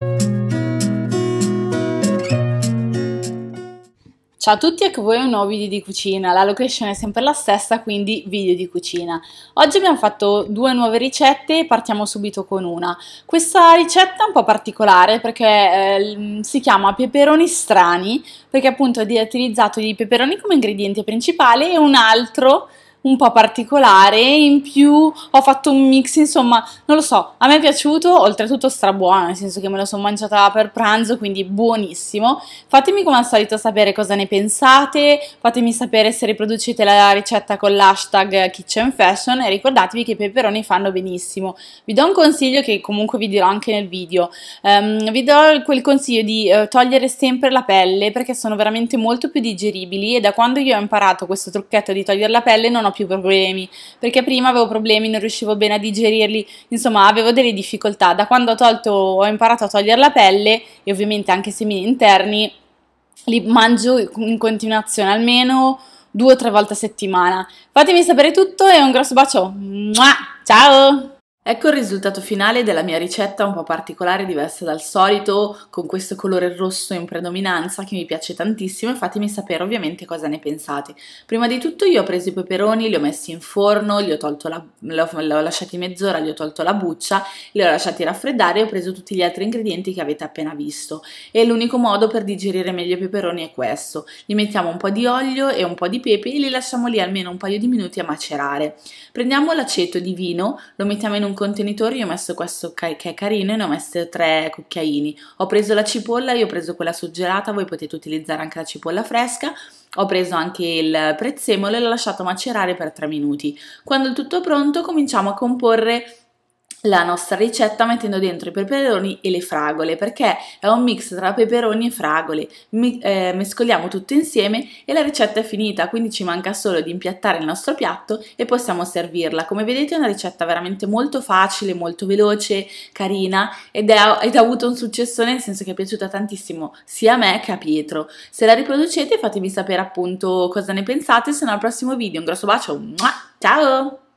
Ciao a tutti, ecco voi un nuovo video di cucina, la location è sempre la stessa, quindi video di cucina. Oggi abbiamo fatto due nuove ricette e partiamo subito con una. Questa ricetta è un po' particolare perché eh, si chiama peperoni strani, perché appunto ho utilizzato i peperoni come ingrediente principale e un altro un po' particolare in più ho fatto un mix insomma non lo so a me è piaciuto oltretutto strabuono nel senso che me lo sono mangiata per pranzo quindi buonissimo. Fatemi come al solito sapere cosa ne pensate fatemi sapere se riproducete la ricetta con l'hashtag kitchen fashion e ricordatevi che i peperoni fanno benissimo. Vi do un consiglio che comunque vi dirò anche nel video. Um, vi do quel consiglio di uh, togliere sempre la pelle perché sono veramente molto più digeribili e da quando io ho imparato questo trucchetto di togliere la pelle non ho più problemi, perché prima avevo problemi, non riuscivo bene a digerirli, insomma avevo delle difficoltà. Da quando ho, tolto, ho imparato a togliere la pelle e ovviamente anche i semini interni, li mangio in continuazione almeno due o tre volte a settimana. Fatemi sapere tutto e un grosso bacio. Ciao! Ecco il risultato finale della mia ricetta un po' particolare, diversa dal solito, con questo colore rosso in predominanza che mi piace tantissimo e fatemi sapere ovviamente cosa ne pensate. Prima di tutto io ho preso i peperoni, li ho messi in forno, li ho, tolto la, li ho, li ho lasciati mezz'ora, li ho tolto la buccia, li ho lasciati raffreddare e ho preso tutti gli altri ingredienti che avete appena visto. E l'unico modo per digerire meglio i peperoni è questo. Gli mettiamo un po' di olio e un po' di pepe e li lasciamo lì almeno un paio di minuti a macerare. Prendiamo l'aceto di vino, lo mettiamo in un contenitore, io ho messo questo che è carino e ne ho messo tre cucchiaini. Ho preso la cipolla, io ho preso quella suggelata, voi potete utilizzare anche la cipolla fresca. Ho preso anche il prezzemolo e l'ho lasciato macerare per 3 minuti. Quando il tutto è pronto cominciamo a comporre la nostra ricetta mettendo dentro i peperoni e le fragole perché è un mix tra peperoni e fragole. Mi, eh, mescoliamo tutto insieme e la ricetta è finita quindi ci manca solo di impiattare il nostro piatto e possiamo servirla. Come vedete è una ricetta veramente molto facile molto veloce carina ed, ha avuto un successo nel senso che è piaciuta tantissimo sia a me che a Pietro. Se la riproducete fatemi sapere appunto cosa ne pensate se no al prossimo video. Un grosso bacio ciao